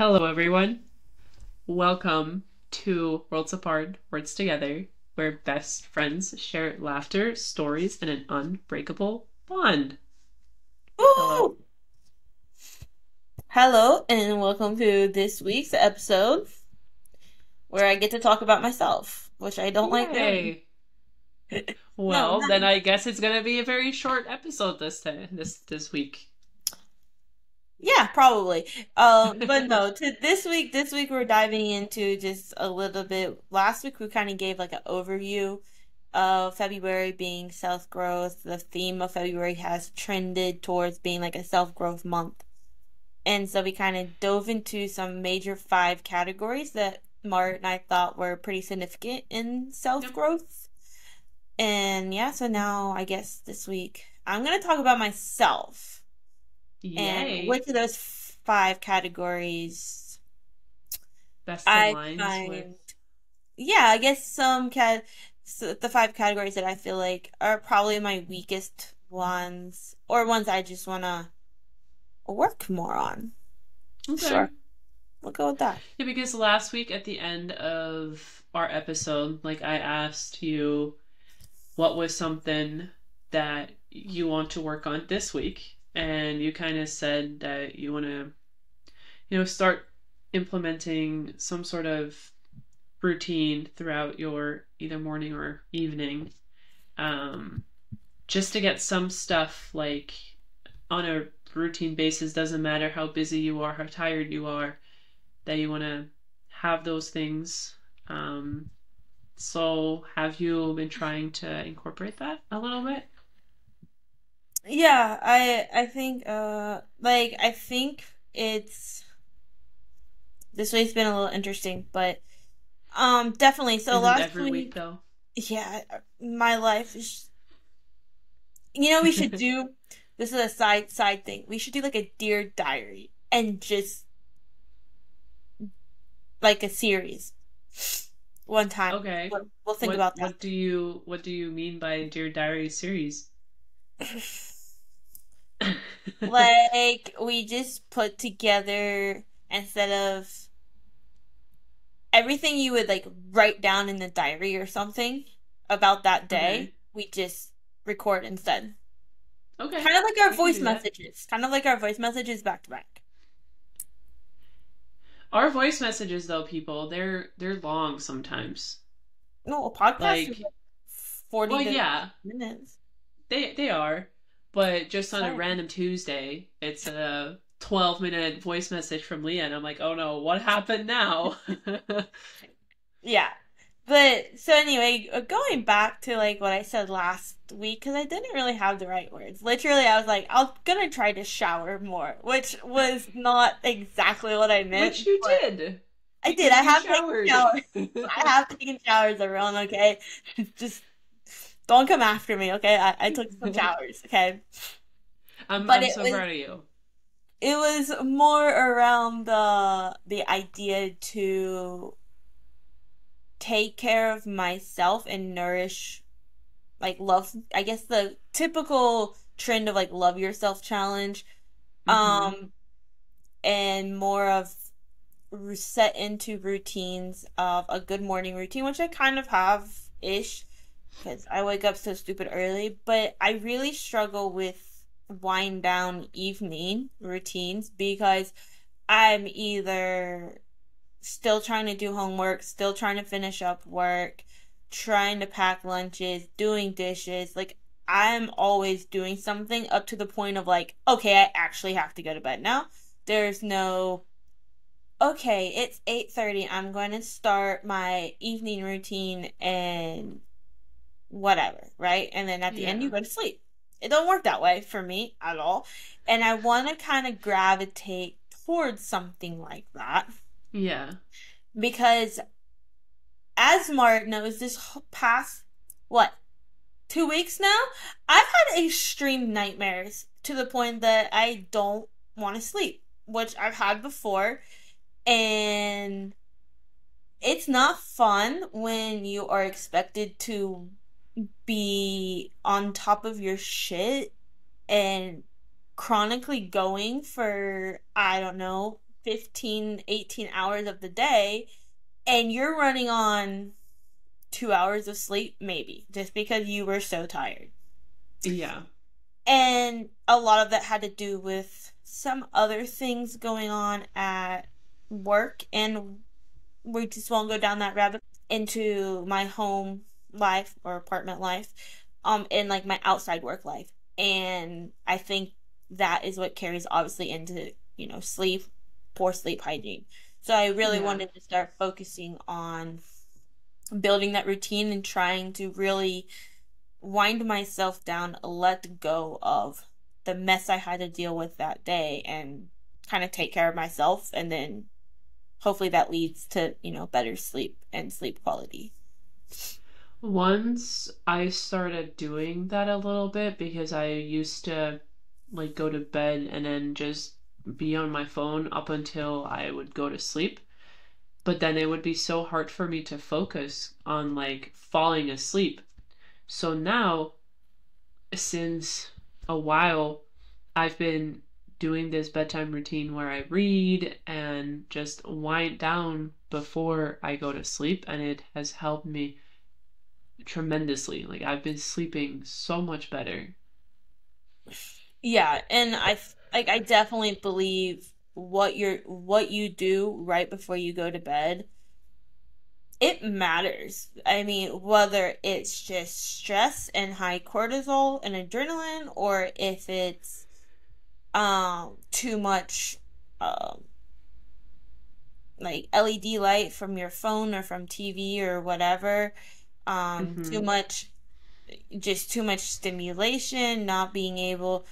Hello, everyone. Welcome to Worlds Apart, Words Together, where best friends share laughter, stories, and an unbreakable bond. Hello. Hello, and welcome to this week's episode where I get to talk about myself, which I don't like doing. Well, No, then I guess it's gonna be a very short episode this day, this this week. Yeah, probably. Um, but no, to this week, this week we're diving into just a little bit. Last week we kind of gave like an overview of February being self-growth. The theme of February has trended towards being like a self-growth month. And so we kind of dove into some major five categories that Mart and I thought were pretty significant in self-growth. And yeah, so now I guess this week I'm gonna talk about myself. And Yay! which of those five categories Best I find, with. yeah, I guess some cat, so the five categories that I feel like are probably my weakest ones, or ones I just wanna work more on. Okay. Sure. We'll go with that. Yeah, because last week at the end of our episode, like I asked you what was something that you want to work on this week, and you kind of said that you want to, you know, start implementing some sort of routine throughout your either morning or evening, um, just to get some stuff like on a routine basis. Doesn't matter how busy you are, how tired you are that you want to have those things. Um, so, have you been trying to incorporate that a little bit? Yeah, I I think uh like I think it's this week's been a little interesting, but um definitely. So Isn't last every week week, though? yeah, my life is. You know, we should do. This is a side side thing. We should do like a dear diary and just like a series one time. Okay. We'll, we'll think What about that. what do you what do you mean by Dear Diary series? Like we just put together instead of everything you would like write down in the diary or something about that day, Okay. we just record instead. Okay. Kind of like our voice messages. Kind of like our voice messages back to back. Our voice messages though, people, they're they're long sometimes. No, a podcast is Like, like 40 well, yeah, minutes. They they are, but just on a random Tuesday, it's a 12 minute voice message from Leah, and I'm like, oh no, what happened now? Yeah. But so anyway, uh, going back to like what I said last week, because I didn't really have the right words. Literally, I was like, I'm gonna try to shower more, which was not exactly what I meant. Which you did. I did. I have taken showers. I have taken showers, everyone. Okay, just don't come after me. Okay, I, I took some showers. Okay, I'm but I'm so was proud of you. it was more around the the idea to take care of myself and nourish like love I guess the typical trend of like love yourself challenge hmm um and more of set into routines of a good morning routine which I kind of have ish because I wake up so stupid early but I really struggle with wind down evening routines because I'm either still trying to do homework, still trying to finish up work, trying to pack lunches, doing dishes. Like, I'm always doing something up to the point of like, okay, I actually have to go to bed now. There's no, okay, it's 8:30. I'm going to start my evening routine and whatever, right? And then at the end you go to sleep. It don't work that way for me at all. And I want to kind of gravitate towards something like that Yeah. because as Mart knows, this past what two weeks now, I've had extreme nightmares to the point that I don't want to sleep, which I've had before, and it's not fun when you are expected to be on top of your shit and chronically going for I don't know 15, 18 hours of the day, and you're running on two hours of sleep, maybe, just because you were so tired. Yeah. And a lot of that had to do with some other things going on at work, and we just won't go down that rabbit into my home life or apartment life, um, and like my outside work life. And I think that is what carries obviously into, you know, sleep, poor sleep hygiene. So I really Yeah. wanted to start focusing on building that routine and trying to really wind myself down, let go of the mess I had to deal with that day and kind of take care of myself and then hopefully that leads to, you know, better sleep and sleep quality. Once I started doing that a little bit because I used to like go to bed and then just be on my phone up until I would go to sleep. But then it would be so hard for me to focus on like falling asleep. So now, since a while, I've been doing this bedtime routine where I read and just wind down before I go to sleep, and it has helped me tremendously. Like I've been sleeping so much better. Yeah, and I like I definitely believe what you're what you do right before you go to bed it matters. I mean, whether it's just stress and high cortisol and adrenaline, or if it's um too much um like LED light from your phone or from TV or whatever, um too hmm much just too much stimulation, not being able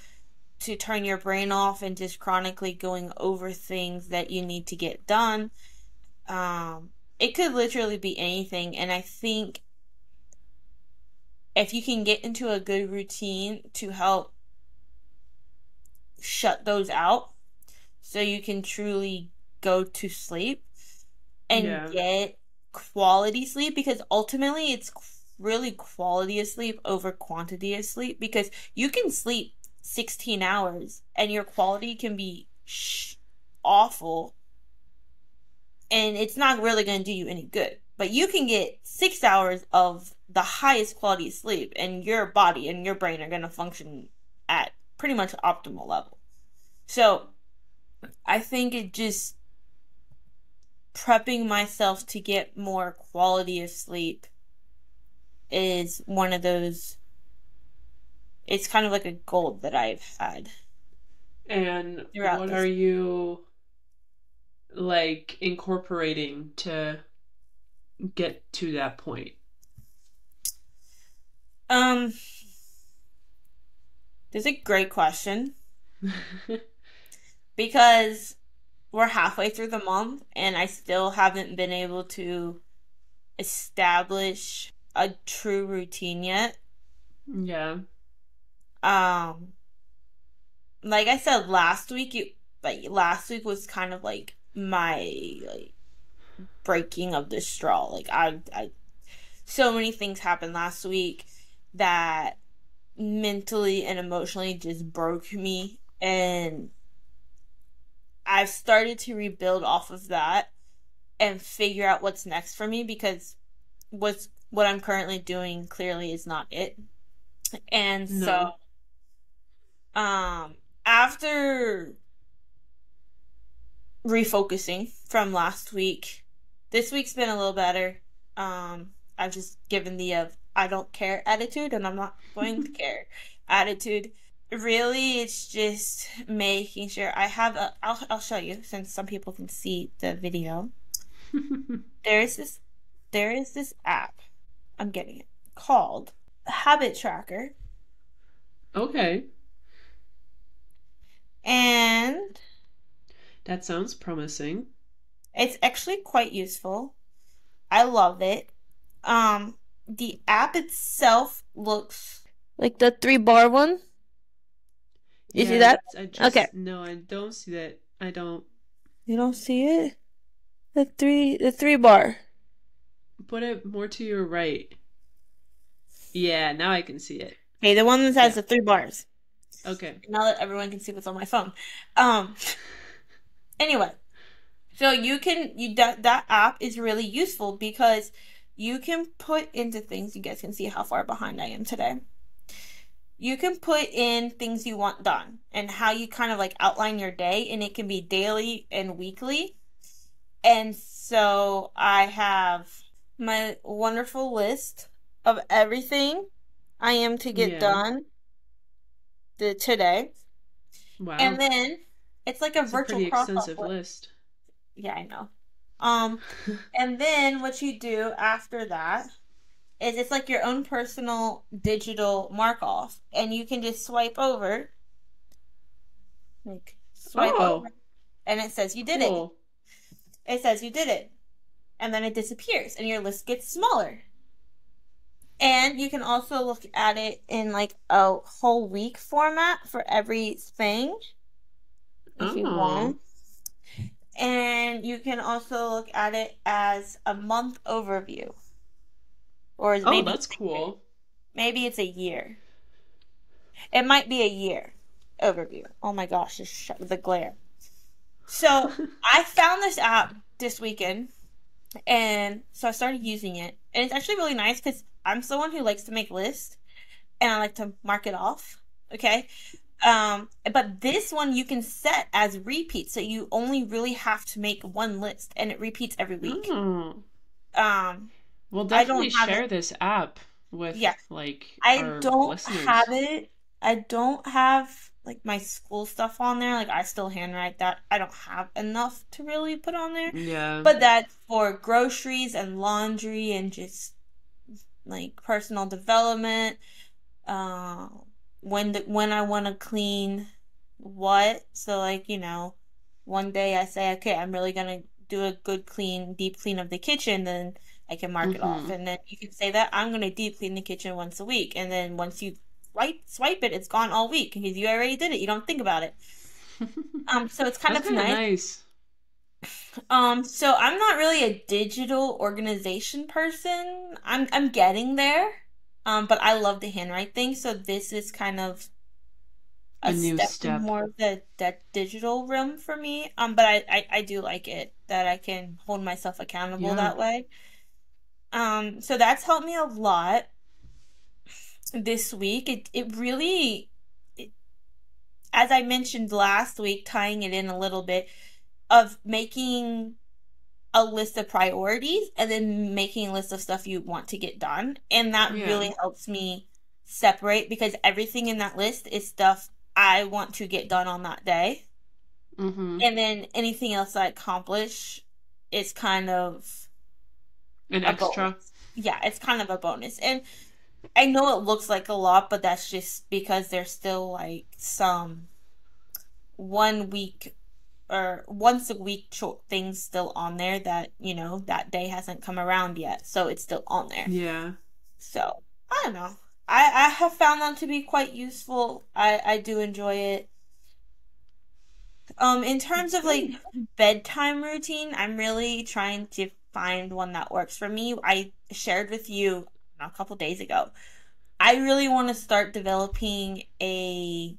to turn your brain off and just chronically going over things that you need to get done. Um, it could literally be anything, and I think if you can get into a good routine to help shut those out so you can truly go to sleep and Yeah. get quality sleep because ultimately it's really quality of sleep over quantity of sleep because you can sleep 16 hours and your quality can be sh- awful and it's not really going to do you any good. But you can get six hours of the highest quality sleep, and your body and your brain are going to function at pretty much optimal level. So I think it just prepping myself to get more quality of sleep is one of those. It's kind of like a goal that I've had And what this. are you like incorporating to get to that point? Um, that's a great question because we're halfway through the month and I still haven't been able to establish a true routine yet. Yeah. Um, like I said last week, it like last week was kind of like my like breaking of the straw. Like I, I, so many things happened last week that mentally and emotionally just broke me, and I've started to rebuild off of that and figure out what's next for me because what's what I'm currently doing clearly is not it. And so, um, after refocusing from last week, this week's been a little better. Um, I've just given the uh, I don't care attitude, and I'm not going to care attitude. Really, it's just making sure I have a. I'll I'll show you since some people can see the video. There is this there is this app. I'm getting it called Habit Tracker, Okay. and That sounds promising. it's actually quite useful. I love it. Um, the app itself looks like the three bar one. You see that? I just Okay. no, I don't see that. I don't You don't see it? The three the three bar. put it more to your right. Yeah, now I can see it. Okay, the one that has Yeah. the three bars. Okay. Now that everyone can see what's on my phone. Um anyway, So you can you that that app is really useful because you can put into things. You guys can see how far behind I am today. You can put in things you want done and how you kind of like outline your day, and it can be daily and weekly. And so I have my wonderful list of everything I am to get Yeah. done the today. Wow. And then it's like a a virtual pretty cross extensive list. Yeah, I know. Um, and then what you do after that is it's like your own personal digital mark off, and you can just swipe over, like swipe Oh. over, and it says you did it. Cool. It says you did it, and then it disappears, and your list gets smaller. And you can also look at it in like a whole week format for everything if you Oh. want. And you can also look at it as a month overview. Or Oh, maybe that's cool. maybe it's a year. It might be a year overview. Oh my gosh, just shut the glare. So I found this app this weekend, and so I started using it, and it's actually really nice because I'm someone who likes to make lists, and I like to mark it off. Okay, um, but this one you can set as repeats, so you only really have to make one list, and it repeats every week. Oh. Um, Well, definitely share it. this app with Yeah. like I don't listeners. have it. I don't have like my school stuff on there. Like I still handwrite that. I don't have enough to really put on there. Yeah. But that's for groceries and laundry and just like personal development. Uh, when the, when I want to clean what. So like you know, one day I say okay, I'm really gonna do a good clean, deep clean of the kitchen. Then I can mark it off, Mhm. and then you can say that I'm gonna deep clean the kitchen once a week. And then once you swipe swipe it, it's gone all week because you already did it. You don't think about it. Um, so it's kind That's of nice. nice. Um, so I'm not really a digital organization person. I'm I'm getting there. Um, but I love the handwrite things, so this is kind of a, A new step, step. more of the that digital realm for me. Um, but I, I I do like it that I can hold myself accountable Yeah. that way. Um, so that's helped me a lot this week. It it really, it, as I mentioned last week, tying it in a little bit of making a list of priorities and then making a list of stuff you want to get done. And that Yeah. really helps me separate because everything in that list is stuff I want to get done on that day. Mm-hmm. And then anything else I accomplish is kind of An extra. bonus. Yeah, it's kind of a bonus. And I know it looks like a lot, but that's just because there's still like some one week or once a week short things still on there that, you know, that day hasn't come around yet. So it's still on there. Yeah. So I don't know. I, I have found them to be quite useful. I, I do enjoy it. Um, in terms of like bedtime routine, I'm really trying to find one that works for me. I shared with you a couple days ago. I really want to start developing a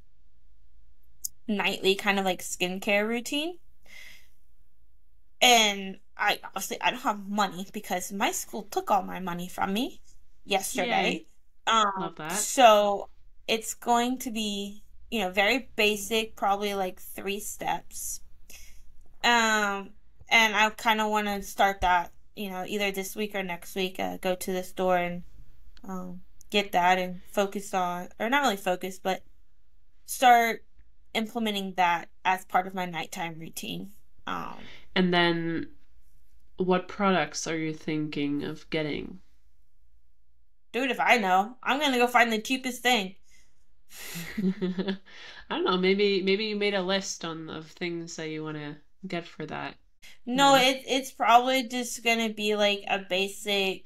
nightly kind of like skincare routine. And I obviously I don't have money because my school took all my money from me yesterday. Um, Love that. so it's going to be, you know, very basic, probably like three steps. Um, and I kind of want to start that, you know, either this week or next week. Uh, go to the store and um, get that and focus on, or not really focus, but start implementing that as part of my nighttime routine. Um, And then what products are you thinking of getting? dude, if I know, I'm gonna go find the cheapest thing. I don't know, maybe maybe you made a list on of things that you want to get for that. No, Yeah. it it's probably just gonna be like a basic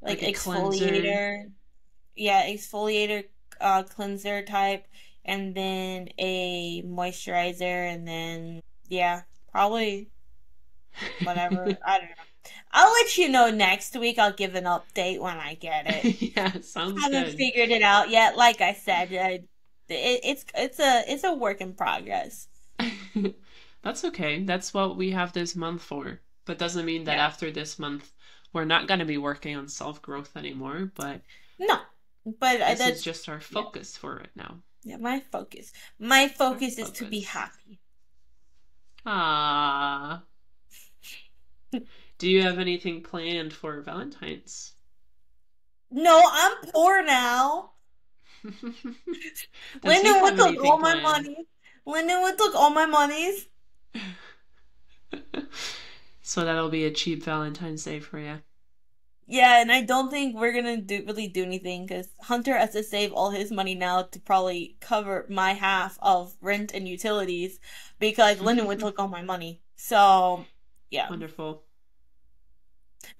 like, Like exfoliator. Yeah, exfoliator uh cleanser type and then a moisturizer and then yeah, probably whatever. I don't know. I'll let you know next week. I'll give an update when I get it. yeah, sounds haven't good. figured it out yet. Like I said, uh, it, it's it's a it's a work in progress. That's okay. That's what we have this month for. But doesn't mean that Yeah. after this month we're not going to be working on self growth anymore. But No, but this that's is just our focus for it now. yeah, my focus. My focus is to be happy. Ah. Do you have anything planned for Valentine's? No, I'm poor now. Lindenwood took all my money. Lindenwood took all my monies. So that'll be a cheap Valentine's Day for you. Yeah, and I don't think we're gonna do really do anything because Hunter has to save all his money now to probably cover my half of rent and utilities because Lindenwood took all my money. So yeah, Wonderful.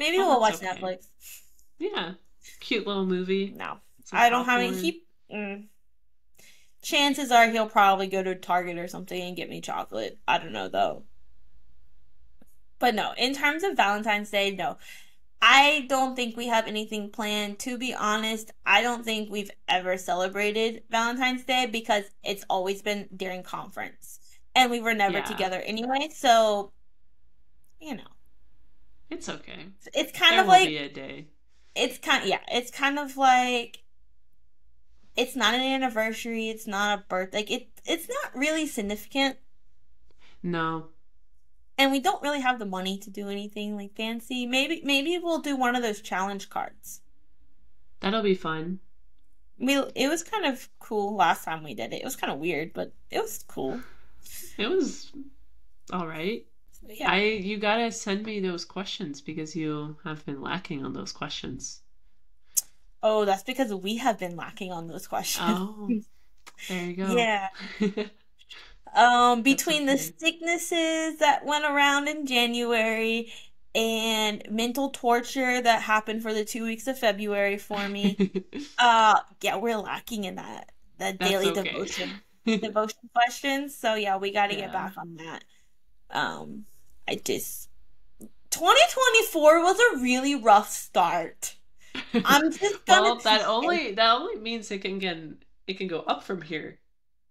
maybe Oh, we'll watch okay. Netflix. Yeah. Cute little movie. No, Some I don't have any. He, mm. Chances are he'll probably go to Target or something and get me chocolate. I don't know though. But no, in terms of Valentine's Day, no. I don't think we have anything planned. To be honest, I don't think we've ever celebrated Valentine's Day because it's always been during conference. And we were never Yeah. together anyway, so you know. It's okay. It's kind there of like a day. it's kind yeah it's kind of like it's not an anniversary it's not a birth like it it's not really significant No. and we don't really have the money to do anything like fancy maybe maybe we'll do one of those challenge cards That'll be fun. we it was kind of cool last time we did it it was kind of weird but it was cool It was all right. So, yeah I you gotta send me those questions because you have been lacking on those questions. Oh that's because we have been lacking on those questions Oh, there you go. yeah Um, between the sicknesses that went around in January and mental torture that happened for the two weeks of February for me, uh, yeah, we're lacking in that that That's daily okay. devotion devotion questions. So yeah, we got to get back on that. Um, I just 2024 was a really rough start. I'm just gonna well, that only that only means it can get it can go up from here.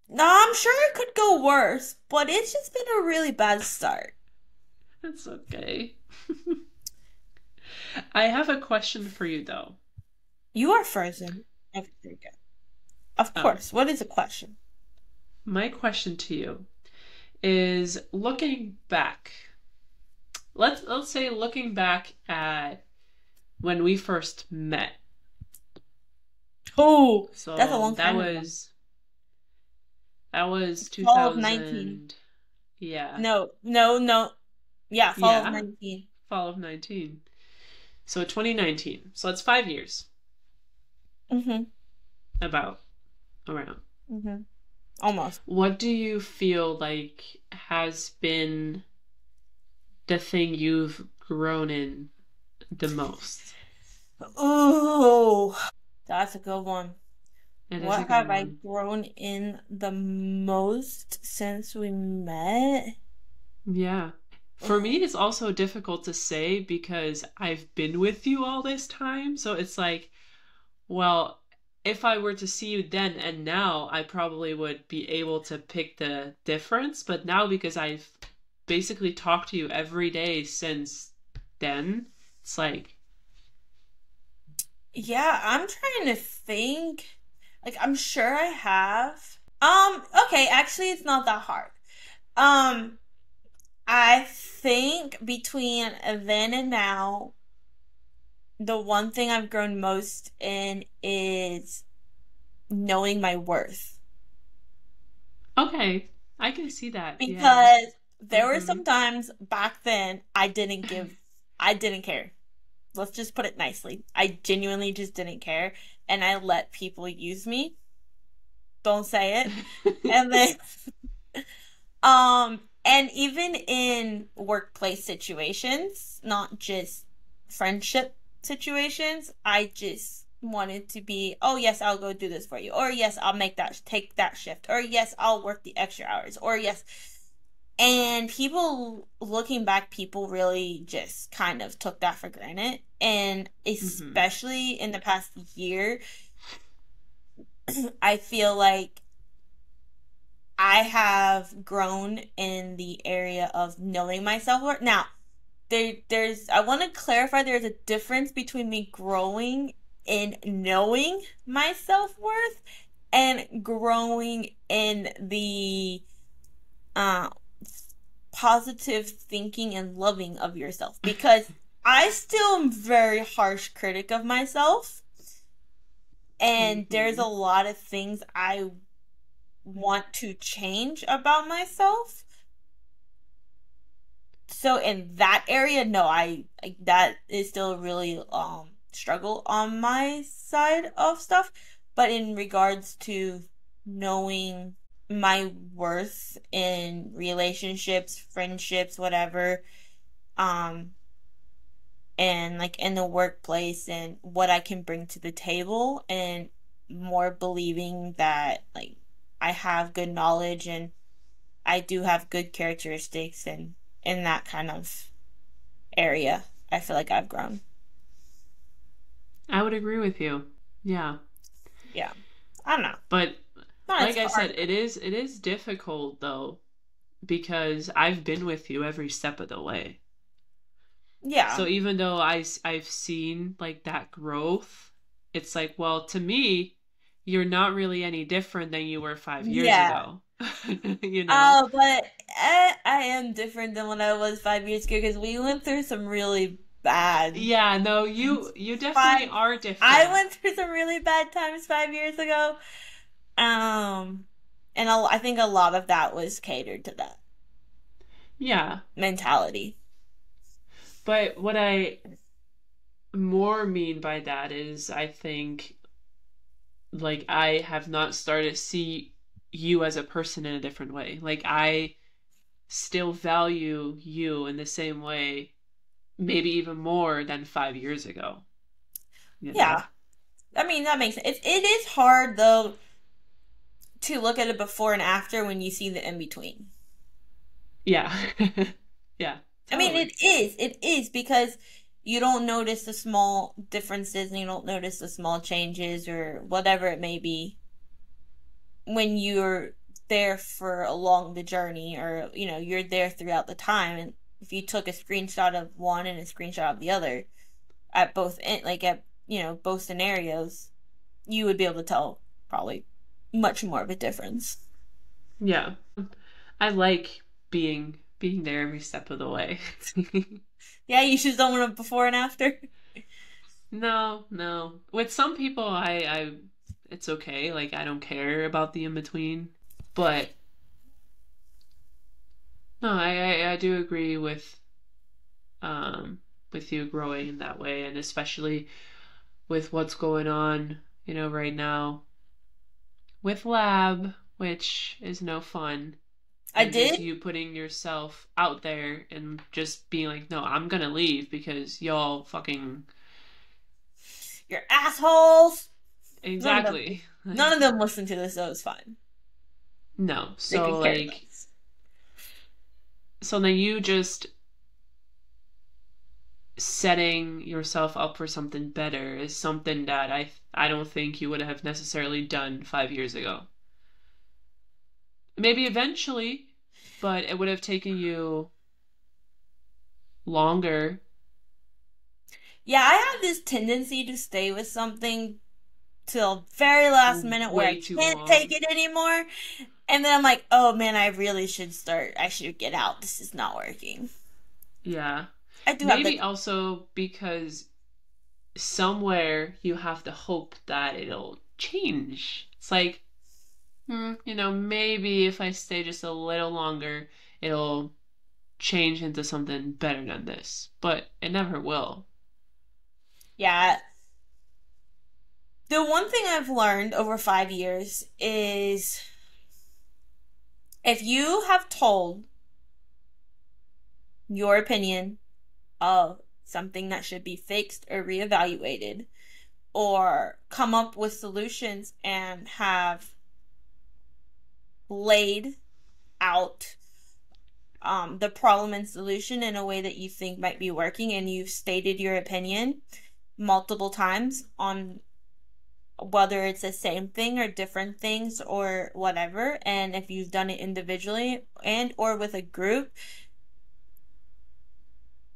No, I'm sure it could go worse, but it's just been a really bad start. That's okay. I have a question for you though. You are frozen. Okay, there you go. Of Oh. course. What is the question? My question to you is looking back. Let's let's say looking back at when we first met. Oh, So That's a long that time ago. was that was two thousand 19. Yeah. no, no, no. Yeah, fall Yeah. of 19. Fall of nineteen. So twenty nineteen. So that's five years. Mm-hmm. About around. Mm-hmm. Almost. What do you feel like has been the thing you've grown in the most? Ooh, that's a good one. It is a what good have I grown in the most since we met? Yeah. For me, it's also difficult to say because I've been with you all this time. So it's like, well, if I were to see you then and now, I probably would be able to pick the difference. But now, because I've basically talked to you every day since then, it's like, Yeah, I'm trying to think. Like, I'm sure I have. Um, okay, actually, it's not that hard. Um, I think between then and now, the one thing I've grown most in is knowing my worth. okay, I can see that. yeah. Because there were Mhm. some times back then I didn't give, I didn't care. Let's just put it nicely. I genuinely just didn't care. And I let people use me. Don't say it. and then um and even in workplace situations not just friendship situations i just wanted to be oh yes i'll go do this for you or yes i'll make that take that shift or yes i'll work the extra hours or yes and people looking back people really just kind of took that for granted and especially in the past year i feel like I have grown in the area of knowing myself. worth. Now, there, there's, I want to clarify there's a difference between me growing in knowing my self worth and growing in the uh, positive thinking and loving of yourself because I still am very harsh critic of myself and mm-hmm. there's a lot of things I want to change about myself. So in that area, no, I, I that is still really um struggle on my side of stuff. But in regards to knowing my worth in relationships, friendships, whatever, um, and like in the workplace and what I can bring to the table and more believing that like I have good knowledge and I do have good characteristics and in that kind of area I feel like I've grown. I would agree with you. Yeah. Yeah. I don't know. But like I said, it is it is difficult though because I've been with you every step of the way. Yeah. So even though I I've seen like that growth, it's like, well, to me, you're not really any different than you were 5 years yeah. ago. you know. Oh, but I, I am different than when I was 5 years ago because we went through some really bad. Yeah, no, you you definitely five, are different. I went through some really bad times 5 years ago. Um, and a, I think a lot of that was catered to that. Yeah. Mentality. But what I more mean by that is I think like I have not started to see you as a person in a different way. Like I still value you in the same way, maybe even more than five years ago. You know? Yeah. I mean that makes sense. It, it is hard though to look at it before and after when you see the in between. Yeah. yeah. Totally. I mean, it is. It is because you don't notice the small differences and you don't notice the small changes or whatever it may be when you're there for along the journey or you know you're there throughout the time and if you took a screenshot of one and a screenshot of the other at both in like at you know both scenarios you would be able to tell probably much more of a difference. Yeah. I like being being there every step of the way. yeah, you should want one before and after. No, no. With some people I I it's okay. Like I don't care about the in between. But no, I, I, I do agree with um with you growing in that way and especially with what's going on, you know, right now with lab, which is no fun. I did. You putting yourself out there and just being like, no, I'm gonna leave because y'all fucking. You're assholes! Exactly. None of them, none of them listen to this, so it's fine. No. So, like. So then you just setting yourself up for something better is something that I I don't think you would have necessarily done 5 years ago. Maybe eventually, but it would have taken you longer. Yeah, I have this tendency to stay with something till very last minute Way where I can't long. take it anymore. And then I'm like, oh man, I really should start. I should get out. This is not working. Yeah. I do maybe the... also because somewhere you have to hope that it'll change. It's like, hmm, you know, maybe if I stay just a little longer, it'll change into something better than this. But it never will. Yeah. The one thing I've learned over five years is if you have told your opinion of something that should be fixed or reevaluated or come up with solutions and have laid out um, the problem and solution in a way that you think might be working and you've stated your opinion multiple times on whether it's the same thing or different things or whatever. And if you've done it individually and or with a group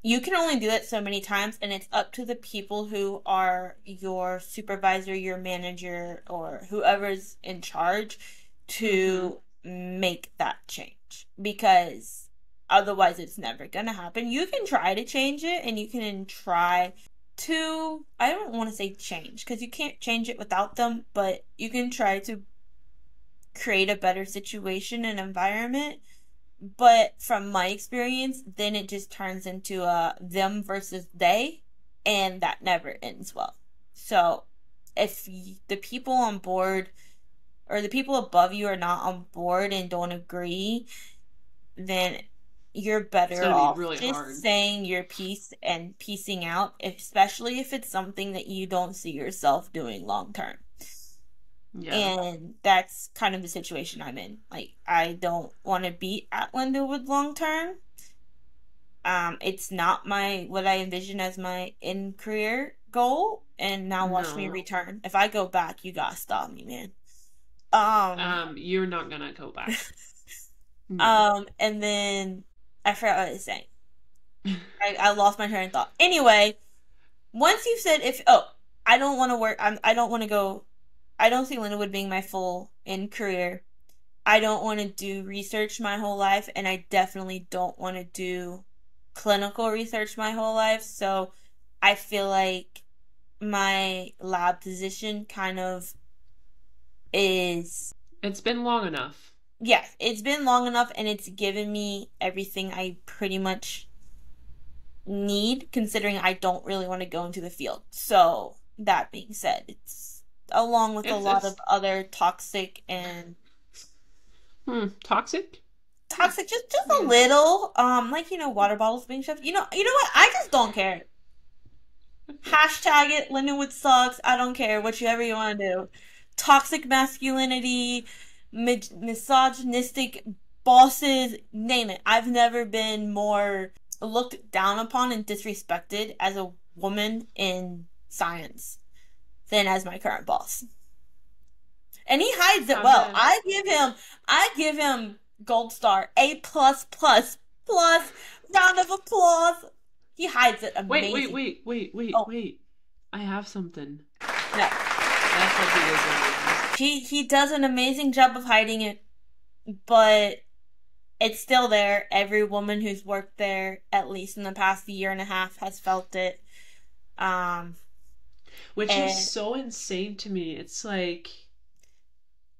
you can only do it so many times and it's up to the people who are your supervisor your manager or whoever's in charge to mm-hmm. make that change because otherwise it's never gonna happen you can try to change it and you can try to i don't want to say change because you can't change it without them but you can try to create a better situation and environment but from my experience, then it just turns into a them versus they, and that never ends well. So, if the people on board or the people above you are not on board and don't agree, then you're better off really just hard. saying your piece and piecing out, especially if it's something that you don't see yourself doing long term. Yeah. And that's kind of the situation I'm in. Like, I don't want to be at Lindenwood long term. Um, it's not my what I envision as my in career goal. And now watch no. me return. If I go back, you gotta stop me, man. Um, um, you're not gonna go back. no. Um, and then I forgot what I was saying. I, I lost my train of thought. Anyway, once you said if oh, I don't want to work. I'm, I don't want to go I don't see Lindenwood being my full in career. I don't want to do research my whole life, and I definitely don't want to do clinical research my whole life. So I feel like my lab position kind of is. It's been long enough. Yeah, it's been long enough, and it's given me everything I pretty much need, considering I don't really want to go into the field. So, that being said, it's along with a lot of other toxic and hmm, toxic? Toxic just just a little um like you know water bottles being shoved. You know you know what? I just don't care. Hashtag it. Lindenwood sucks. I don't care. Whatever you want to do. Toxic masculinity misogynistic bosses name it. I've never been more looked down upon and disrespected as a woman in science than as my current boss. And he hides it well. I give him I give him gold star, A plus plus plus round of applause. He hides it amazing. Wait, wait, wait, wait, wait, oh. wait. I have something. No. That's what he is. He he does an amazing job of hiding it, but it's still there. Every woman who's worked there, at least in the past year and a half, has felt it. Um, which and is so insane to me. It's like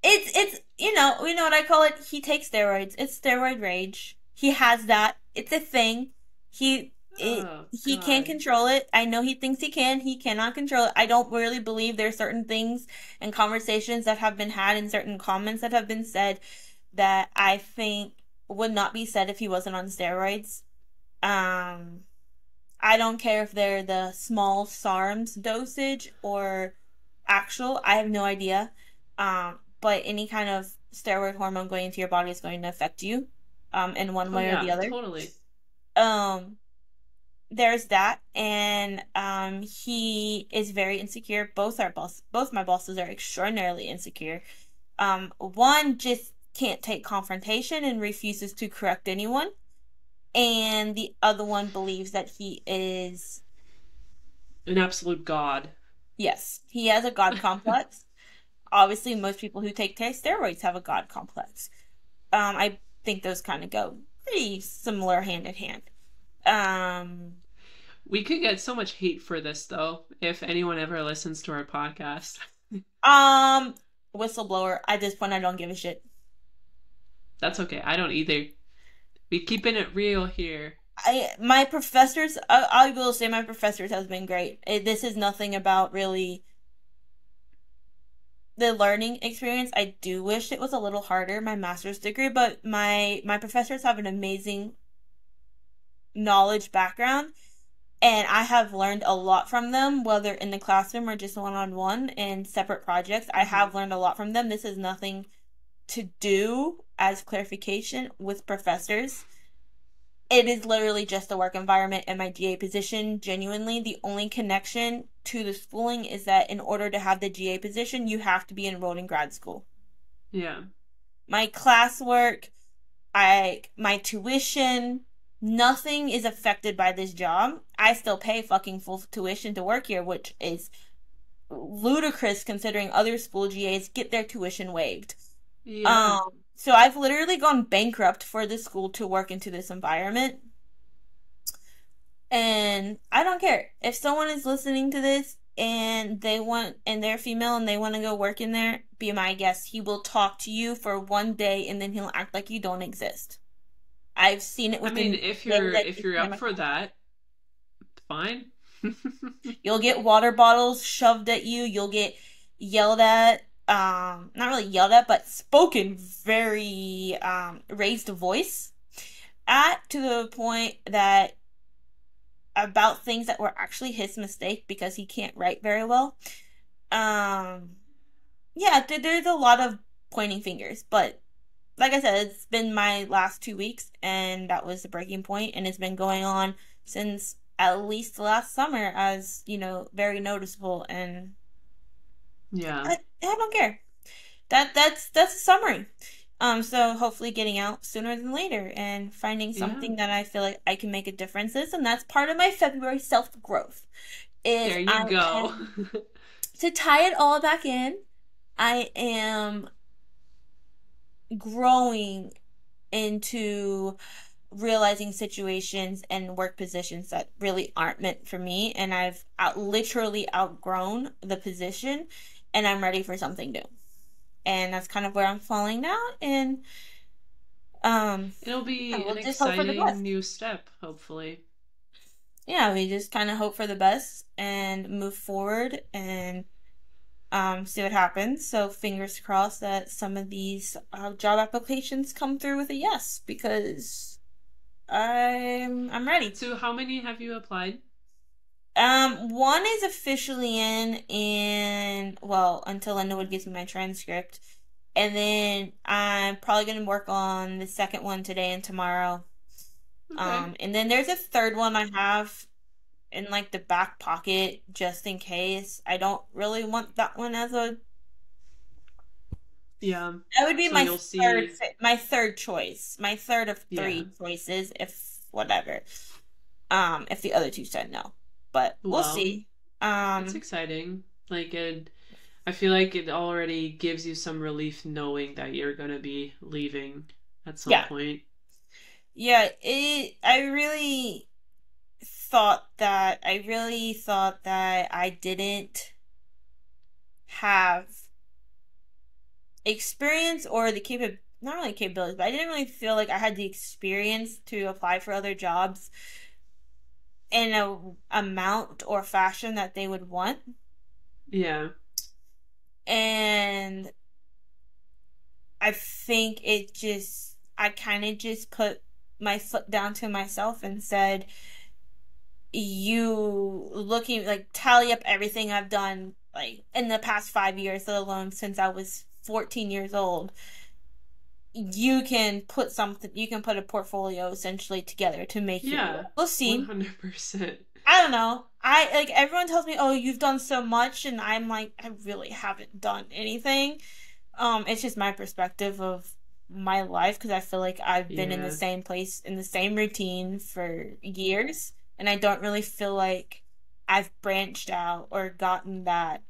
it's it's you know you know what I call it. He takes steroids. It's steroid rage. He has that. It's a thing. He it, oh, he can't control it. I know he thinks he can. He cannot control it. I don't really believe there's certain things and conversations that have been had and certain comments that have been said that I think would not be said if he wasn't on steroids. Um I don't care if they're the small SARMs dosage or actual. I have no idea. Um, but any kind of steroid hormone going into your body is going to affect you um, in one way yeah, or the other. Totally. Um, there's that, and um, he is very insecure. Both our boss, both my bosses are extraordinarily insecure. Um, one just can't take confrontation and refuses to correct anyone and the other one believes that he is an absolute god. Yes, he has a god complex. Obviously, most people who take steroids have a god complex. Um, I think those kind of go pretty similar hand in hand. Um, we could get so much hate for this though if anyone ever listens to our podcast. um, whistleblower. At this point, I don't give a shit. That's okay. I don't either. We keeping it real here. I my professors. I, I will say my professors has been great. It, this is nothing about really the learning experience. I do wish it was a little harder my master's degree, but my my professors have an amazing knowledge background and I have learned a lot from them, whether in the classroom or just one on one in separate projects. I mm-hmm. have learned a lot from them. This is nothing to do as clarification with professors. it is literally just the work environment and my GA position. Genuinely, the only connection to the schooling is that in order to have the GA position, you have to be enrolled in grad school. Yeah. My classwork, I my tuition, nothing is affected by this job. I still pay fucking full tuition to work here, which is ludicrous considering other school GAs get their tuition waived. Yeah. Um, so I've literally gone bankrupt for the school to work into this environment. And I don't care. If someone is listening to this and they want and they're female and they want to go work in there, be my guest. He will talk to you for one day and then he'll act like you don't exist. I've seen it with I mean, if you're if you're up for that, fine. you'll get water bottles shoved at you. You'll get yelled at. Um, not really yelled at, but spoken very um, raised voice at to the point that about things that were actually his mistake because he can't write very well. Um, yeah, there's a lot of pointing fingers, but like I said, it's been my last two weeks, and that was the breaking point, and it's been going on since at least last summer as you know very noticeable and yeah. I, I don't care. That that's that's a summary. Um so hopefully getting out sooner than later and finding something yeah. that i feel like i can make a difference is and that's part of my february self-growth. There you I go. to tie it all back in i am growing into realizing situations and work positions that really aren't meant for me and I've out, literally outgrown the position and I'm ready for something new. And that's kind of where I'm falling now and um it'll be we'll an exciting new step hopefully. Yeah, we just kind of hope for the best and move forward and um, see what happens. So fingers crossed that some of these uh, job applications come through with a yes because I'm I'm ready. So how many have you applied? Um, one is officially in, and well, until Lindenwood gives me my transcript, and then I'm probably gonna work on the second one today and tomorrow. Okay. Um, and then there's a third one I have in like the back pocket just in case. I don't really want that one as a yeah. That would be so my third see... my third choice. My third of three yeah. choices if whatever. Um if the other two said no. But we'll well, see. Um It's exciting. Like it I feel like it already gives you some relief knowing that you're going to be leaving at some yeah. point. Yeah, it I really thought that I really thought that I didn't have experience or the capability not really capabilities, but I didn't really feel like I had the experience to apply for other jobs in a amount or fashion that they would want. Yeah. And I think it just I kind of just put my foot down to myself and said you looking like tally up everything I've done like in the past 5 years let alone since I was 14 years old, you can put something, you can put a portfolio essentially together to make yeah, you. We'll see. 100%. I don't know. I like everyone tells me, "Oh, you've done so much," and I'm like, I really haven't done anything. Um, it's just my perspective of my life because I feel like I've been yeah. in the same place in the same routine for years, and I don't really feel like I've branched out or gotten that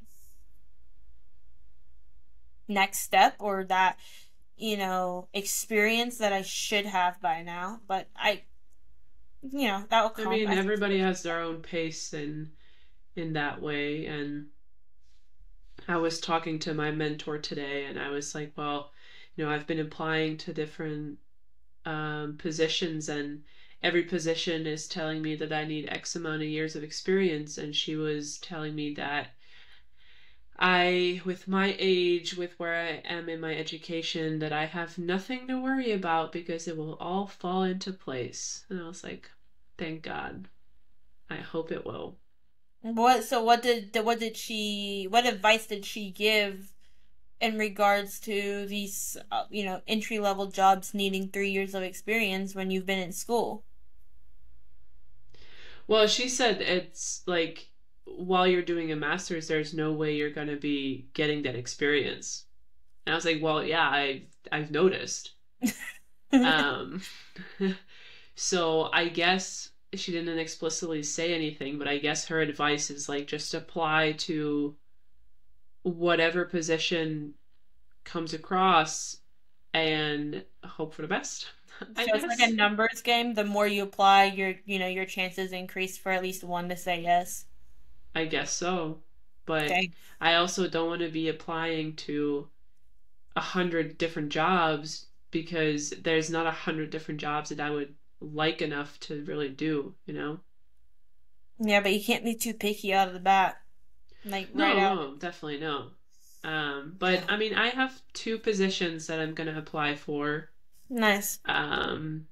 next step or that you know experience that I should have by now. But I, you know, that will come. I mean, I everybody has their own pace and in that way. And I was talking to my mentor today, and I was like, well, you know, I've been applying to different um, positions and every position is telling me that I need X amount of years of experience. And she was telling me that I, with my age, with where I am in my education, that I have nothing to worry about because it will all fall into place. And I was like, thank God. I hope it will. What? So what did what did she? What advice did she give in regards to these, uh, you know, entry level jobs needing three years of experience when you've been in school? Well, she said it's like while you're doing a master's, there's no way you're gonna be getting that experience. And I was like, well, yeah, I I've noticed. um, so I guess she didn't explicitly say anything, but I guess her advice is like just apply to whatever position comes across and hope for the best. I So it's like a numbers game. The more you apply, your you know your chances increase for at least one to say yes. I guess so. But Okay. I also don't want to be applying to a hundred different jobs because there's not a hundred different jobs that I would like enough to really do, you know? Yeah, but you can't be too picky out of the bat. Like No, right out. no, definitely no. Um, but I mean, I have two positions that I'm gonna apply for Nice. um,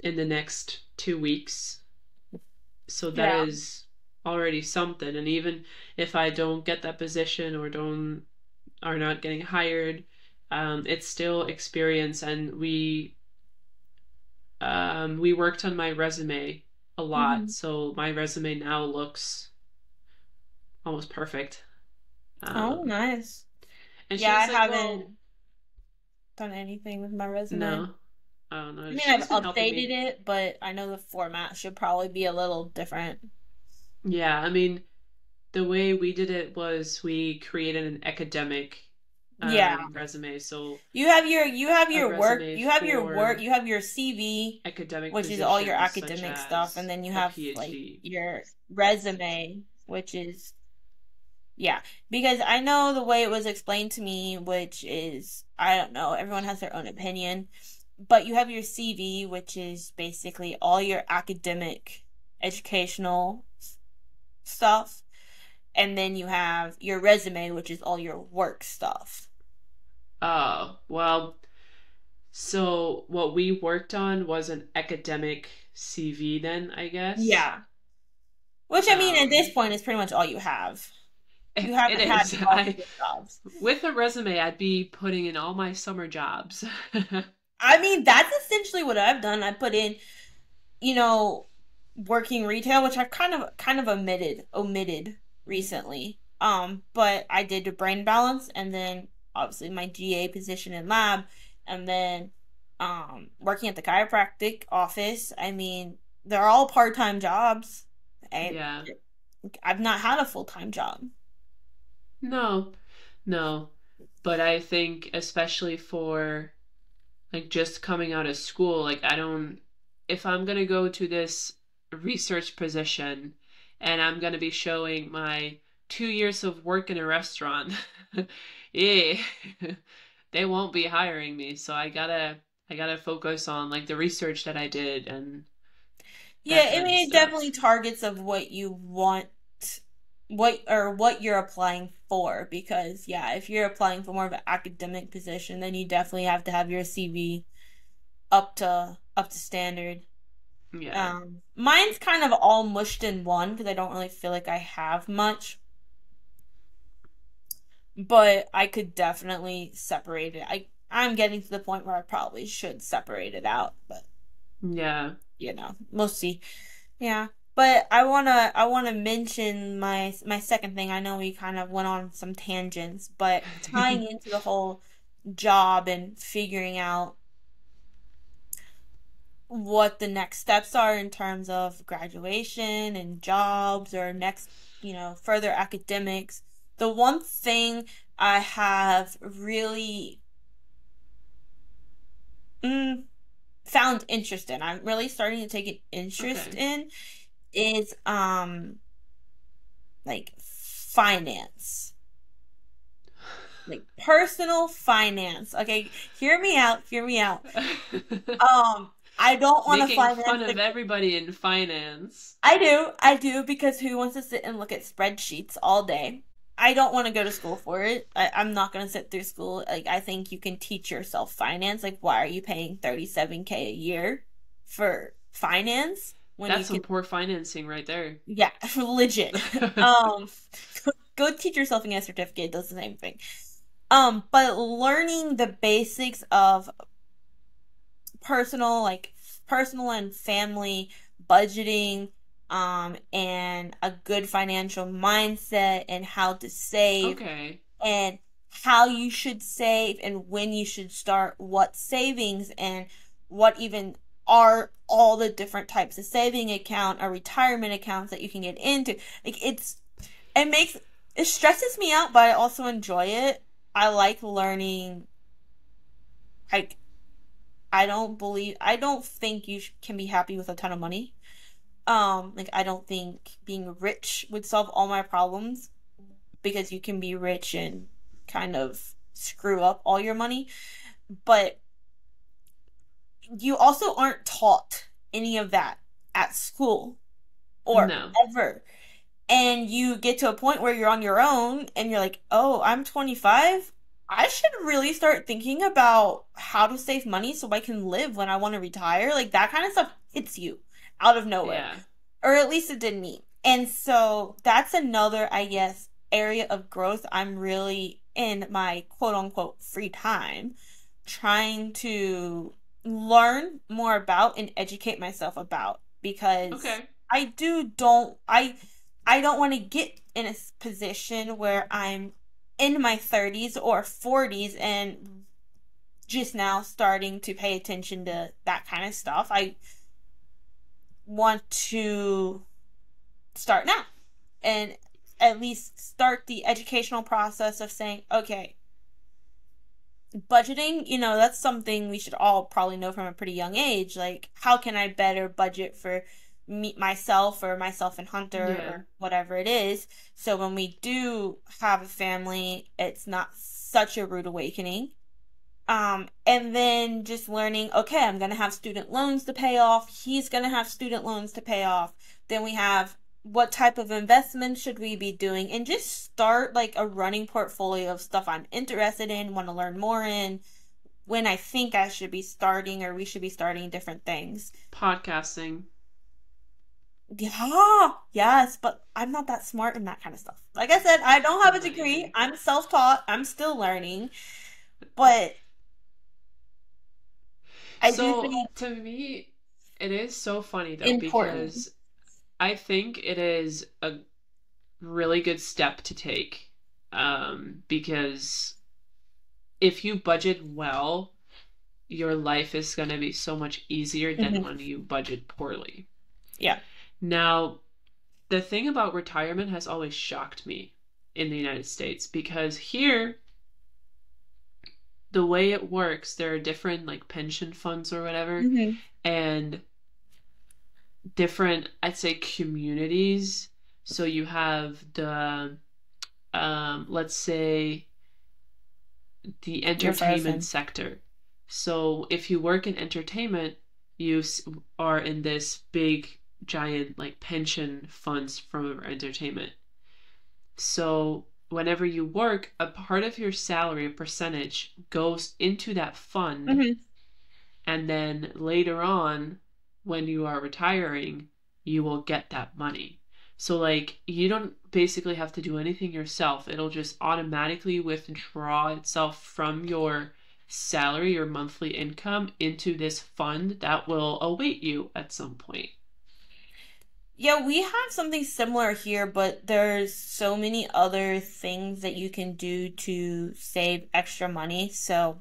in the next two weeks. So Yeah. that is already something. And even if I don't get that position or don't are not getting hired, um, it's still experience. And we um, we worked on my resume a lot, Mhm. so my resume now looks almost perfect. Oh, Um, nice. and she yeah i like, haven't "Well, done anything with my resume. no, I know. I mean, I've updated it, but I know the format should probably be a little different. Yeah, I mean, the way we did it was we created an academic um, Yeah. resume. So You have your you have your work, you have your work, you have your CV, academic which is all your academic stuff, and then you have like your resume, which is yeah. Because I know the way it was explained to me, which is I don't know, everyone has their own opinion, but you have your CV, which is basically all your academic, educational stuff, and then you have your resume, which is all your work stuff. Oh, well, so what we worked on was an academic CV then, I guess. Yeah. Which I mean, at this Um, point, is pretty much all you have. You haven't had all I, jobs. with a resume, I'd be putting in all my summer jobs. I mean, that's essentially what I've done. I put in, you know, working retail, which I've kind of kind of omitted omitted recently. Um, but I did the brain balance, and then obviously my GA position in lab, and then um working at the chiropractic office. I mean, they're all part time jobs. I, Yeah. I've not had a full time job. No, no. But I think especially for like just coming out of school, like I don't, if I'm gonna go to this research position and I'm gonna be showing my two years of work in a restaurant, yeah, they won't be hiring me. So I gotta, I gotta focus on like the research that I did and Yeah, I mean, it definitely targets of what you want, what or what you're applying for. Because yeah, if you're applying for more of an academic position, then you definitely have to have your CV up to up to standard. Yeah. Um, mine's kind of all mushed in one because I don't really feel like I have much, but I could definitely separate it. I I'm getting to the point where I probably should separate it out, but Yeah. you know, we'll see. Yeah. But I wanna I wanna mention my my second thing. I know we kind of went on some tangents, but tying into the whole job and figuring out what the next steps are in terms of graduation and jobs or next, you know, further academics. The one thing I have really mm, found interest in, I'm really starting to take an interest Okay. in, is um like finance. Like personal finance. Okay, hear me out, hear me out. Um, I don't want to finance fun of everybody in finance. I do, I do, because who wants to sit and look at spreadsheets all day? I don't want to go to school for it. I, I'm not going to sit through school. Like, I think you can teach yourself finance. Like, why are you paying 37k a year for finance when That's some can? poor financing right there. Yeah, legit. Um, go teach yourself and get a certificate. It does the same thing. Um, but learning the basics of personal, like personal and family budgeting, um, and a good financial mindset and how to save Okay. and how you should save and when you should start what savings and what even are all the different types of saving account or retirement accounts that you can get into. Like it's it makes it stresses me out, but I also enjoy it. I like learning like I don't believe I don't think you sh- can be happy with a ton of money. Um like I don't think being rich would solve all my problems because you can be rich and kind of screw up all your money. But you also aren't taught any of that at school or No. ever. And you get to a point where you're on your own and you're like, oh, I'm 25. I should really start thinking about how to save money so I can live when I want to retire. Like that kind of stuff hits you out of nowhere Yeah. or at least it did me. And so that's another, I guess, area of growth I'm really in my quote unquote free time trying to learn more about and educate myself about because Okay. I do don't I I don't want to get in a position where I'm in my 30s or 40s and just now starting to pay attention to that kind of stuff. I want to start now and at least start the educational process of saying, okay, budgeting, you know, that's something we should all probably know from a pretty young age. Like, how can I better budget for me, myself or myself and Hunter Yeah. or whatever it is? So when we do have a family, it's not such a rude awakening. Um, and then just learning, okay, I'm gonna have student loans to pay off. He's gonna have student loans to pay off. Then we have what type of investment should we be doing and just start like a running portfolio of stuff I'm interested in, want to learn more in, when I think I should be starting or we should be starting different things. Podcasting. Yeah, yes, but I'm not that smart in that kind of stuff. Like I said, I don't have a degree. I'm self-taught. I'm still learning. But I so do think to me, it is so funny though Important. because I think it is a really good step to take. Um, because if you budget well, your life is going to be so much easier than Mhm. when you budget poorly. Yeah. Now, the thing about retirement has always shocked me in the United States because here, the way it works, there are different like pension funds or whatever, Mhm. and different, I'd say, communities. So you have the, um, let's say, the entertainment sector. So if you work in entertainment, you are in this big, giant, like pension funds from entertainment. So whenever you work, a part of your salary, a percentage, goes into that fund Mhm. and then later on when you are retiring you will get that money so like you don't basically have to do anything yourself it'll just automatically withdraw itself from your salary your monthly income into this fund that will await you at some point Yeah, we have something similar here, but there's so many other things that you can do to save extra money. So,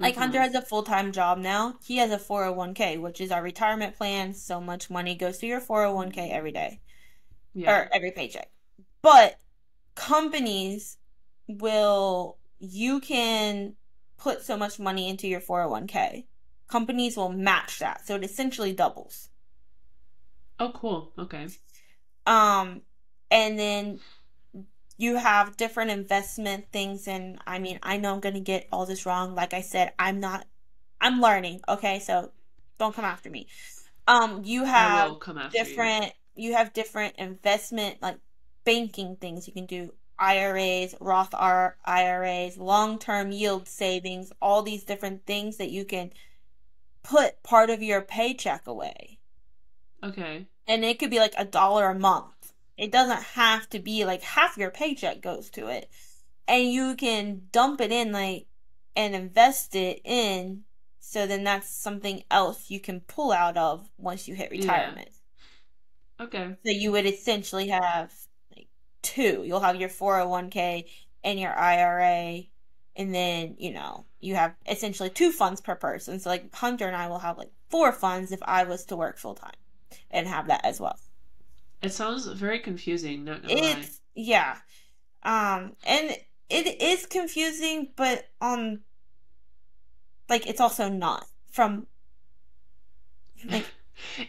like Mhm. Hunter has a full-time job now. He has a 401k, which is our retirement plan. So much money goes to your 401k every day yeah or every paycheck. But companies will, you can put so much money into your 401k. Companies will match that. So it essentially doubles. Oh cool okay Um, and then you have different investment things. And I mean, I know I'm going to get all this wrong. Like I said, I'm not, I'm learning. Okay. So don't come after me. Um, you have after you different, you have different investment, like banking things you can do. IRAs, Roth R- IRAs, long-term yield savings, all these different things that you can put part of your paycheck away okay and it could be like a dollar a month. It doesn't have to be like half your paycheck goes to it. And you can dump it in like and invest it in so then that's something else you can pull out of once you hit Yeah. retirement. Okay. So you would essentially have like two. You'll have your 401k and your IRA, and then, you know, you have essentially two funds per person. So like Hunter and I will have like four funds if I was to work full time and have that as well. It sounds very confusing, not gonna lie. It's yeah. Um and it is confusing, but um like it's also not from like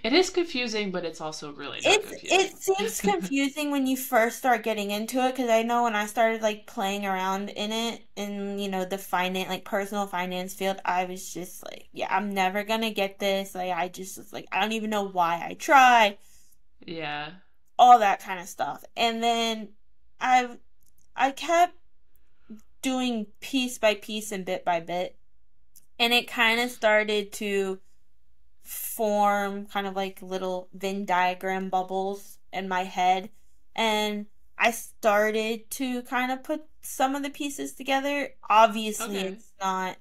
It is confusing, but it's also really not It's confusing. it seems confusing when you first start getting into it because I know when I started like playing around in it in you know the finance like personal finance field I was just like yeah I'm never gonna get this like I just was like I don't even know why I try Yeah. all that kind of stuff and then I've I kept doing piece by piece and bit by bit and it kind of started to form kind of like little Venn diagram bubbles in my head. And I started to kind of put some of the pieces together. Obviously, Okay. it's not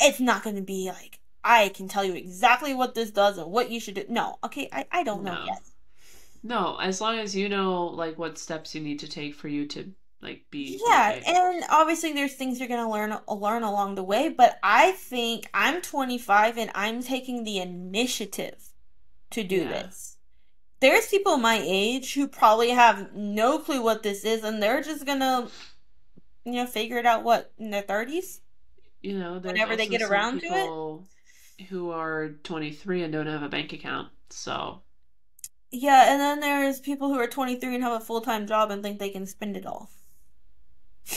it's not going to be like I can tell you exactly what this does and what you should do. No, okay, I, I don't know No. yet. No, as long as you know like what steps you need to take for you to like be Yeah, okay. and obviously there's things you're gonna learn learn along the way, but I think I'm 25 and I'm taking the initiative to do Yeah. this. There's people my age who probably have no clue what this is, and they're just gonna, you know, figure it out what in their 30s. You know, Whenever they get around to it. who are 23 and don't have a bank account. So, Yeah, and then there's people who are 23 and have a full time job and think they can spend it all.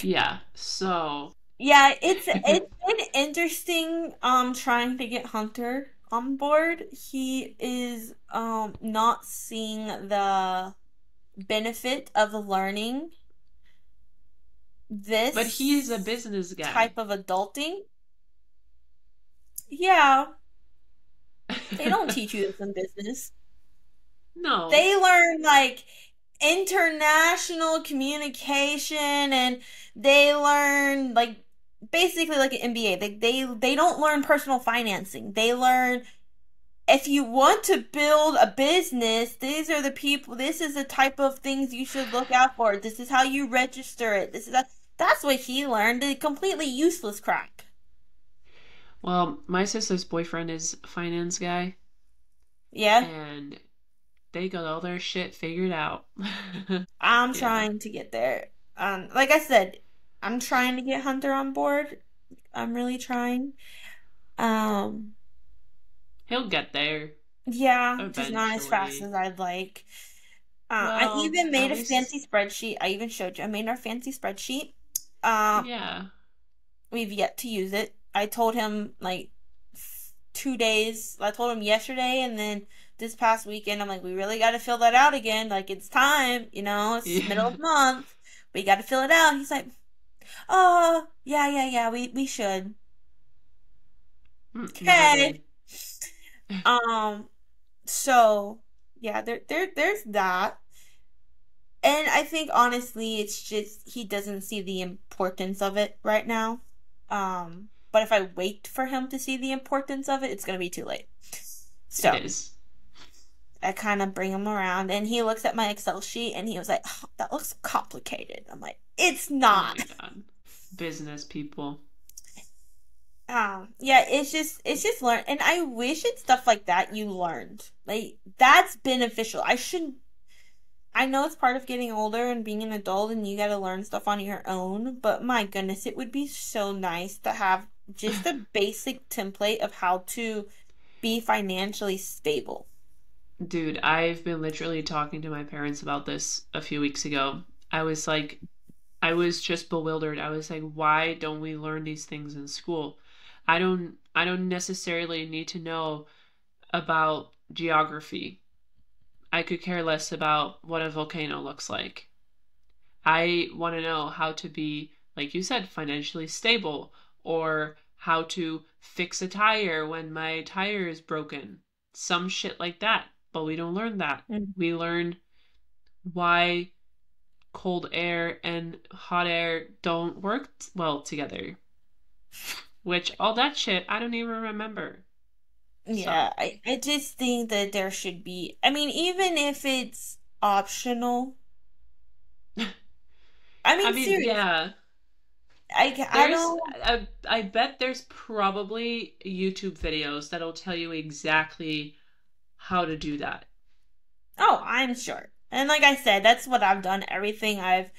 yeah. So, Yeah, it's it's been interesting um trying to get Hunter on board. He is um not seeing the benefit of learning this but he's a business guy. type of adulting. Yeah, they don't teach you this in business. No. They learn like international communication and they learn like basically like an MBA. They they they don't learn personal financing. They learn if you want to build a business, these are the people this is the type of things you should look out for. This is how you register it. This is that that's what he learned a completely useless crap. Well, my sister's boyfriend is a finance guy, Yeah. and they got all their shit figured out. I'm Yeah. trying to get there. Um, like I said, I'm trying to get Hunter on board. I'm really trying. Um, He'll get there. yeah, just not as fast as I'd like. Uh, Well, I even made a least- fancy spreadsheet. I even showed you. I made our fancy spreadsheet. Um, Yeah. we've yet to use it. I told him like two days. I told him yesterday, and then this past weekend, I'm like, we really got to fill that out again. Like it's time, you know. It's Yeah. middle of the month. We got to fill it out. He's like, oh yeah, yeah, yeah. We we should. Mm, Okay. Um. So yeah, there there there's that. And I think honestly, it's just he doesn't see the importance of it right now. Um, but if I wait for him to see the importance of it, it's gonna be too late. So It is. I kind of bring him around, and he looks at my Excel sheet, and he was like, oh, "That looks complicated." I'm like, "It's Oh not." god. Business people. Um, yeah, it's just it's just learn, and I wish it's stuff like that you learned. Like that's beneficial. I should. I know it's part of getting older and being an adult, and you got to learn stuff on your own. But my goodness, it would be so nice to have just a basic template of how to be financially stable. Dude, I've been literally talking to my parents about this a few weeks ago. I was like, I was just bewildered. I was like, why don't we learn these things in school? I don't, I don't necessarily need to know about geography. I could care less about what a volcano looks like. I want to know how to be, like you said, financially stable or how to fix a tire when my tire is broken. Some shit like that. But we don't learn that. Mm. We learn why cold air and hot air don't work well together. Which, all that shit, I don't even remember. Yeah, I, I just think that there should be, I mean, even if it's optional, I I mean, mean, serious, yeah. I, I don't, I, I bet there's probably YouTube videos that'll tell you exactly how to do that. oh, I'm sure. And like I said, that's what I've done. Everything I've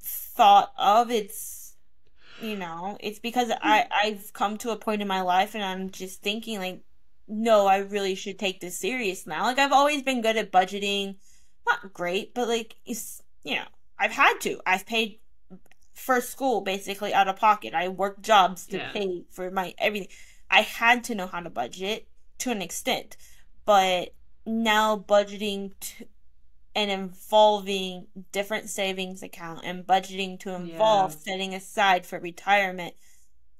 thought of, it's, you know, it's because mm-hmm. I, I've come to a point in my life and I'm just thinking, like, no, I really should take this serious now. Like, I've always been good at budgeting. Not great, but like, it's, you know, I've had to. I've paid for school basically out of pocket. I worked jobs to Yeah. pay for my everything. I had to know how to budget to an extent, but now budgeting to, and involving different savings account and budgeting to Yeah. involve setting aside for retirement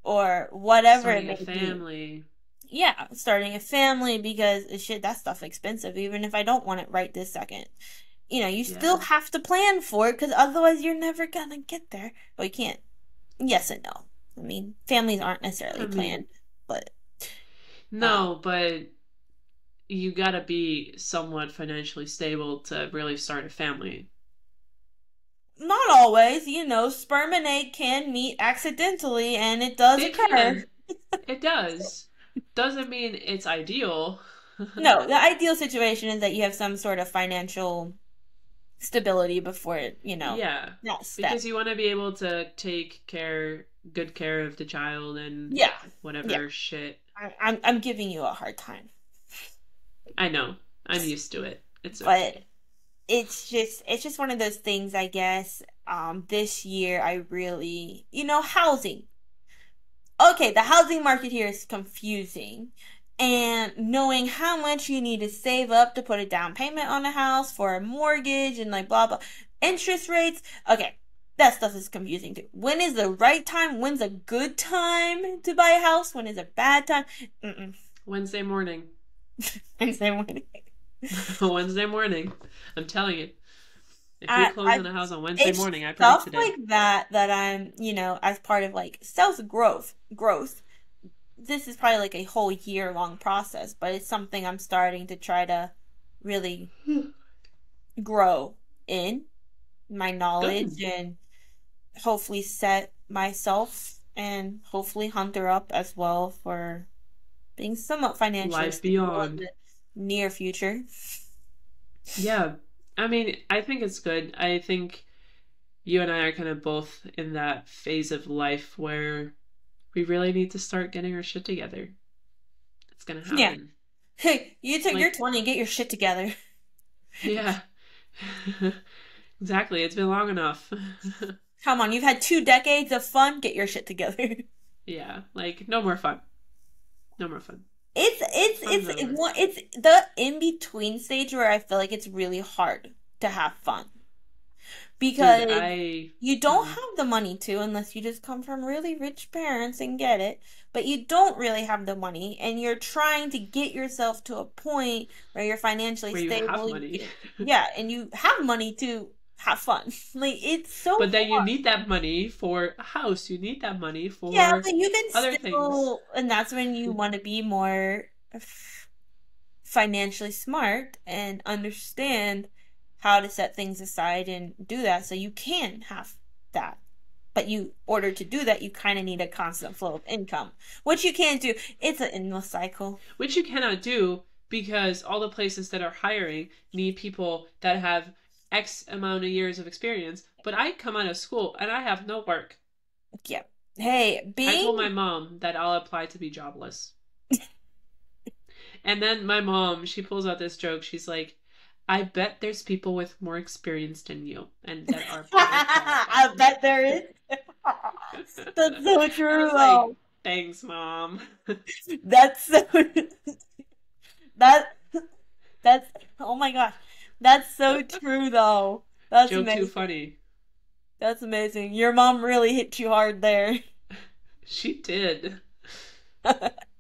or whatever it Starting a may be. family. Yeah, starting a family because shit, that stuff expensive even if I don't want it right this second you know, you still have to plan for it because otherwise you're never gonna get there. Well, you can't. Yes and no. I mean, families aren't necessarily I mean, planned, but um, no, but you gotta be somewhat financially stable to really start a family. not always. You know, sperm and egg can meet accidentally, and it does It occur. can. It does. Doesn't mean it's ideal. No, the ideal situation is that you have some sort of financial stability before, it, you know, Yeah, that step. because you want to be able to take care, good care of the child and Yeah, yeah. whatever shit. I, I'm I'm giving you a hard time, I know. I'm used to it. It's but it's just it's just one of those things, I guess. Um, this year I really, you know, housing. Okay, the housing market here is confusing. And knowing how much you need to save up to put a down payment on a house for a mortgage and like blah blah. Interest rates. Okay, that stuff is confusing too. When is the right time? When's a good time to buy a house? When is a bad time? Mm-mm. Wednesday morning. Wednesday morning. Wednesday morning. I'm telling you. If close I on house on Wednesday morning, I stuff predicted it. like that that I'm, you know, as part of like self growth, growth. This is probably like a whole year long process, but it's something I'm starting to try to really grow in my knowledge Good. and hopefully set myself and hopefully Hunter up as well for being somewhat financially Life beyond. the near future. Yeah. I mean, I think it's good. I think you and I are kind of both in that phase of life where we really need to start getting our shit together. It's gonna Yeah. happen. Hey, you took your 20, get your shit together. yeah. Exactly. It's been long enough. Come on, you've had two decades of fun. Get your shit together. Yeah. Like, no more fun. No more fun. It's it's Fun's it's it, over. wa- it's the in between stage where I feel like it's really hard to have fun because I. you don't mhm. have the money to unless you just come from really rich parents and get it, but you don't really have the money and you're trying to get yourself to a point where you're financially Where you have stable. money. Yeah, and you have money to have fun. Like it's so But then you need that money for a house. You need that money for Yeah, but you can other things. still, and that's when you mm-hmm. want to be more financially smart and understand how to set things aside and do that so you can have that. But you, order to do that, you kind of need a constant flow of income, which you can't do. It's an endless cycle. which you cannot do because all the places that are hiring need people that have X amount of years of experience. But I come out of school and I have no work. Yeah. Hey, I told my mom that I'll apply to be jobless. And then my mom, she pulls out this joke. She's like, I bet there's people with more experience than you and that are I bet there is. That's so true, like, thanks, mom. That's so that that's oh my gosh. That's so true though. That's Joke too funny. That's amazing. Your mom really hit you hard there. She did.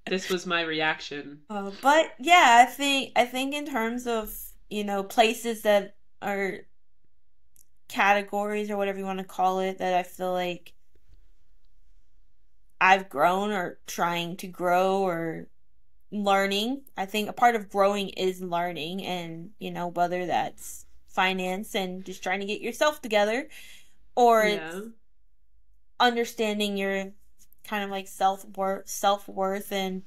This was my reaction. Uh, but yeah, I think I think in terms of, you know, places that are categories or whatever you want to call it that I feel like I've grown or trying to grow or learning. I think a part of growing is learning, and you know whether that's finance and just trying to get yourself together, or Yeah. it's understanding your kind of like self worth, self worth, and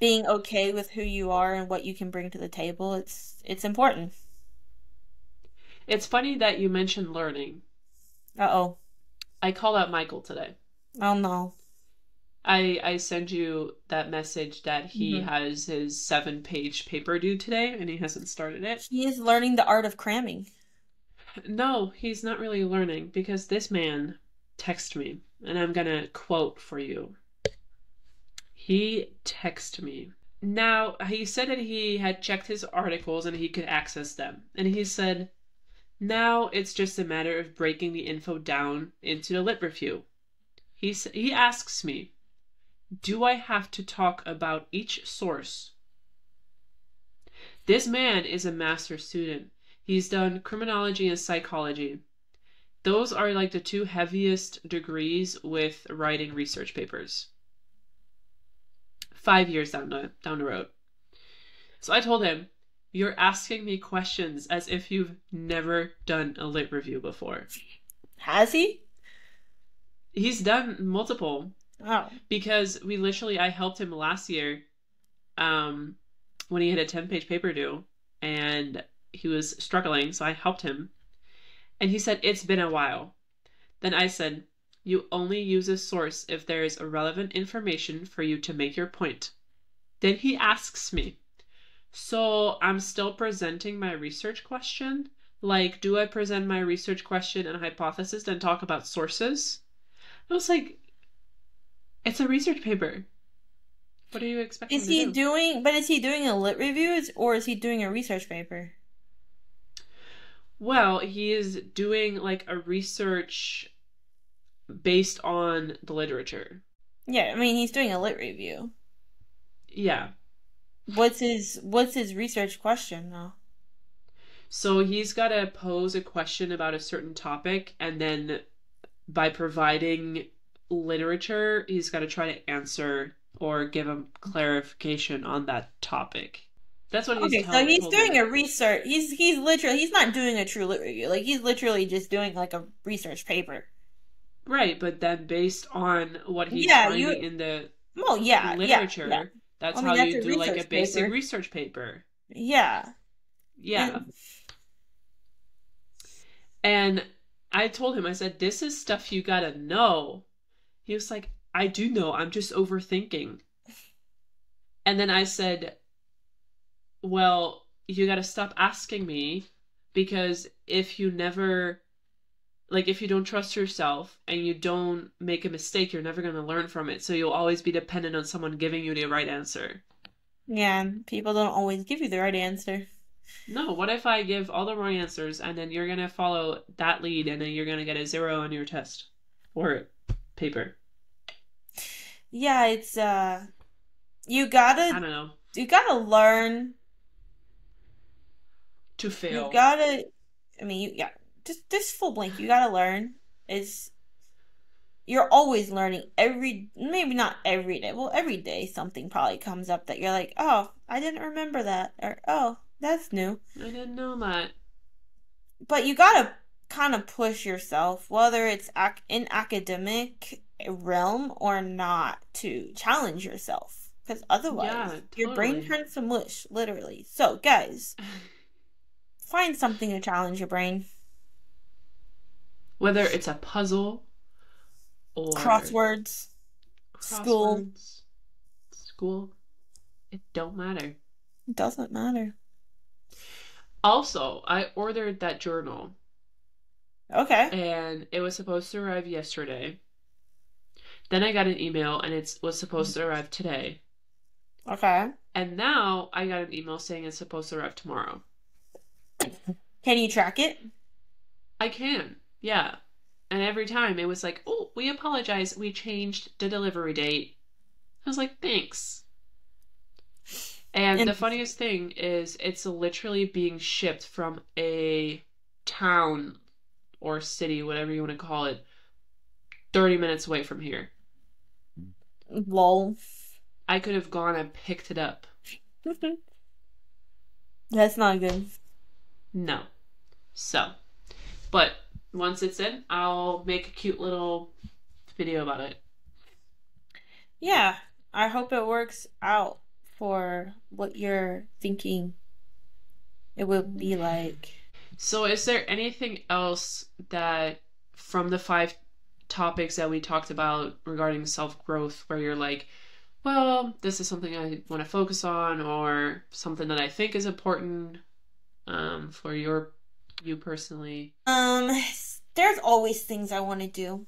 being okay with who you are and what you can bring to the table. It's it's important. It's funny that you mentioned learning. Uh oh. I called out Michael today. Oh no. I I send you that message that he Mhm. has his seven page paper due today and he hasn't started it. He is learning the art of cramming. No, he's not really learning because this man texted me, and I'm gonna quote for you. He texted me. Now, he said that he had checked his articles and he could access them. And he said, now it's just a matter of breaking the info down into the lit review. He, he asks me, do I have to talk about each source? This man is a master student. He's done criminology and psychology. Those are like the two heaviest degrees with writing research papers. Five years down the down the road. So I told him, You're asking me questions as if you've never done a lit review before. Has he? He's done multiple Oh. because we literally I helped him last year um when he had a 10 page paper due and he was struggling so I helped him. And he said it's been a while. Then I said you only use a source if there is relevant information for you to make your point. Then he asks me so I'm still presenting my research question? Like do I present my research question and hypothesis and talk about sources? I was like it's a research paper. What are you expecting Is to he do? doing? But is he doing a lit review, or is he doing a research paper? well, he is doing like a research based on the literature. Yeah, I mean he's doing a lit review. Yeah. What's his What's his research question though? So he's got to pose a question about a certain topic and then by providing literature, he's got to try to answer or give a clarification on that topic. That's what he's Okay, so he's doing me. a research. He's he's literally he's not doing a true lit review. Like he's literally just doing like a research paper. Right, but then based on what he's Yeah, finding you- in the Well, yeah, literature, yeah, yeah. that's I mean, how that's you do like a basic paper. research paper. Yeah. Yeah. And- And I told him, I said, this is stuff you gotta know. He was like, I do know, I'm just overthinking. And then I said, Well, you gotta stop asking me because if you never, like, if you don't trust yourself and you don't make a mistake, you're never gonna learn from it. So you'll always be dependent on someone giving you the right answer. Yeah, people don't always give you the right answer. No, what if I give all the wrong answers and then you're gonna follow that lead and then you're gonna get a zero on your test or paper? Yeah, it's uh you gotta I don't know. you gotta learn. To fail. You gotta I mean you yeah, just just full blank. You gotta learn. Is you're always learning every maybe not every day. Well, every day something probably comes up that you're like, "Oh, I didn't remember that." Or, "Oh, that's new." I didn't know that. but you gotta kind of push yourself, whether it's ac- in academic realm or not, to challenge yourself. Because otherwise, Yeah, your brain turns to mush, literally. So, guys, find something to challenge your brain. Whether it's a puzzle or Crosswords, school. school, it don't matter. it doesn't matter. Also, I ordered that journal Okay. and it was supposed to arrive yesterday. Then I got an email and it was supposed to arrive today. Okay. And now I got an email saying it's supposed to arrive tomorrow. Can you track it? I can, yeah. And every time it was like, oh, we apologize, we changed the delivery date. I was like, thanks. And the funniest thing is, it's literally being shipped from a town or city, whatever you want to call it, 30 minutes away from here. Lol. I could have gone and picked it up. That's not good. No. So, but once it's in, I'll make a cute little video about it. Yeah, I hope it works out for what you're thinking it will be like. So, is there anything else that from the five topics that we talked about regarding self growth where you're like, well, this is something I want to focus on, or something that I think is important um, for your you personally? Um, there's always things I want to do.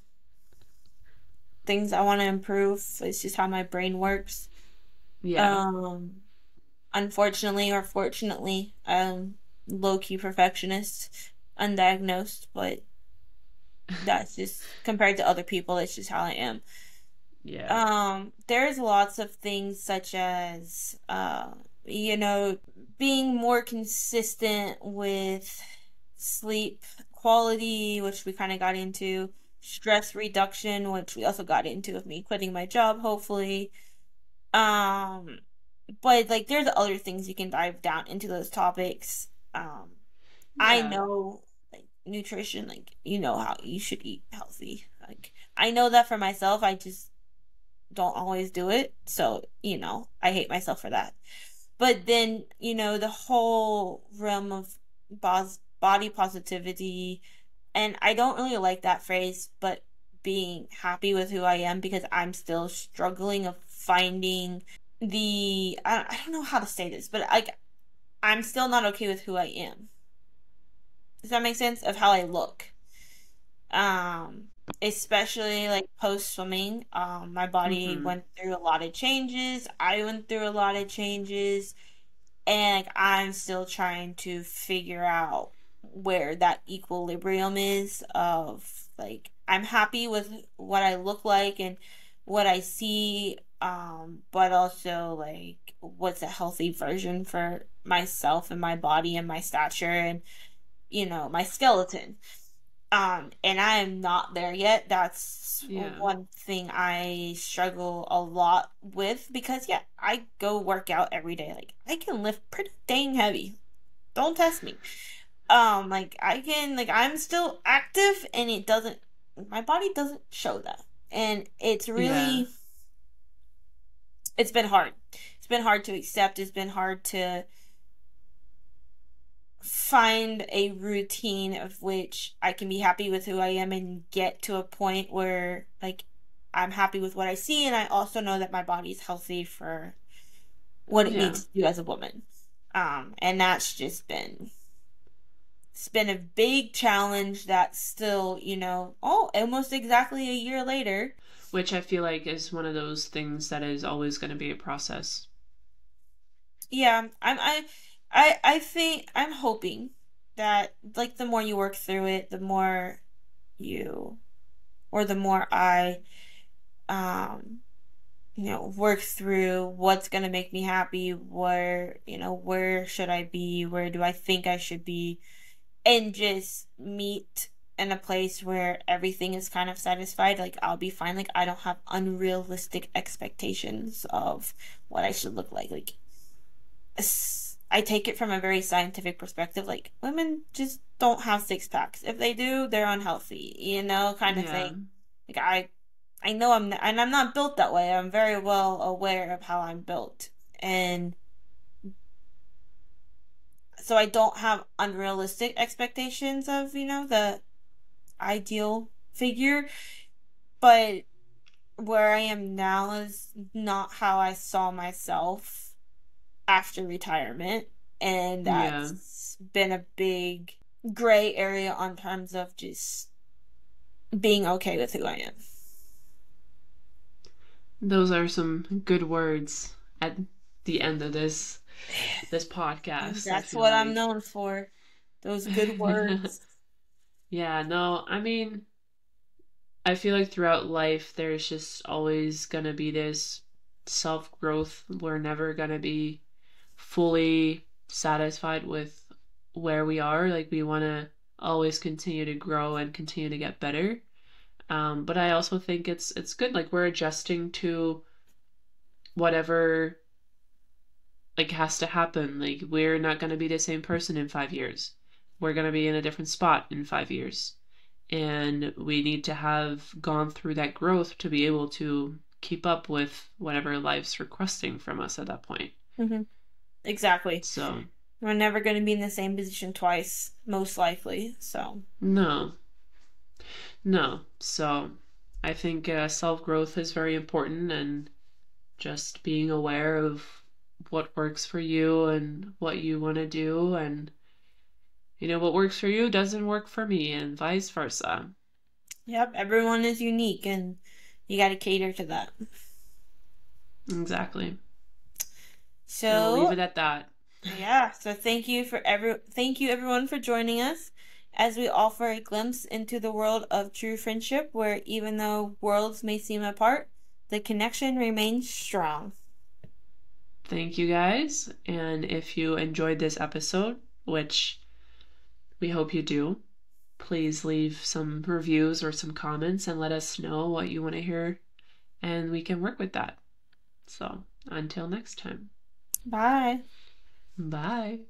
Things I want to improve. It's just how my brain works. Yeah. Um, unfortunately or fortunately, I'm low key perfectionist, undiagnosed, but that's just compared to other people, it's just how I am. Yeah. Um, there's lots of things such as uh, you know, being more consistent with sleep quality, which we kind of got into, stress reduction, which we also got into with me quitting my job, hopefully. Um, but like, there's other things you can dive down into those topics. Um, yeah. I know like nutrition, like you know how you should eat healthy. Like I know that for myself, I just don't always do it. So you know, I hate myself for that. But then you know the whole realm of bos- body positivity, and I don't really like that phrase, but being happy with who I am because I'm still struggling of finding the I, I don't know how to say this, but like I'm still not okay with who I am. Does that make sense of how I look? Um, especially like post swimming, um, my body mm-hmm. went through a lot of changes. I went through a lot of changes, and like, I'm still trying to figure out where that equilibrium is of like I'm happy with what I look like and what I see um but also like what's a healthy version for myself and my body and my stature and you know my skeleton. Um and I am not there yet. That's yeah. one thing I struggle a lot with because yeah I go work out every day. Like I can lift pretty dang heavy. Don't test me. Um like i can like i'm still active and it doesn't my body doesn't show that. And it's really yeah. it's been hard. It's been hard to accept. It's been hard to find a routine of which i can be happy with who i am and get to a point where like i'm happy with what i see and i also know that my body's healthy for what it yeah. needs to do as a woman um and that's just been it's been a big challenge that's still, you know, oh, almost exactly a year later. Which I feel like is one of those things that is always going to be a process. Yeah, I'm I I I think I'm hoping that like the more you work through it, the more you or the more I um you know work through what's going to make me happy, where, you know, where should I be, where do I think I should be? and just meet in a place where everything is kind of satisfied, like I'll be fine. Like I don't have unrealistic expectations of what I should look like. Like I take it from a very scientific perspective. Like women just don't have six packs. If they do, they're unhealthy. You know, kind of yeah. thing. Like I, I know I'm, and I'm not built that way. I'm very well aware of how I'm built, and so I don't have unrealistic expectations of, you know, the ideal figure. But where I am now is not how I saw myself after retirement. And that's yeah. been a big gray area on terms of just being okay with who I am. Those are some good words at the end of this this podcast. That's what like. I'm known for. Those good words. yeah, no, I mean, I feel like throughout life, there's just always going to be this self growth. We're never going to be fully satisfied with where we are. Like, we want to always continue to grow and continue to get better. Um, but I also think it's it's good. Like we're adjusting to whatever like has to happen. Like we're not going to be the same person in 5 years. We're going to be in a different spot in 5 years. And we need to have gone through that growth to be able to keep up with whatever life's requesting from us at that point. Mm-hmm. Exactly. So, We're never going to be in the same position twice, most likely. So, no. No. So, I think uh, self growth is very important and just being aware of what works for you and what you want to do and you know what works for you doesn't work for me and vice versa yep, everyone is unique and you got to cater to that. exactly So, I'll leave it at that. Yeah, so thank you for every thank you everyone for joining us as we offer a glimpse into the world of true friendship where even though worlds may seem apart, the connection remains strong. thank you guys. And if you enjoyed this episode which we hope you do please leave some reviews or some comments and let us know what you want to hear and we can work with that. So until next time Bye. bye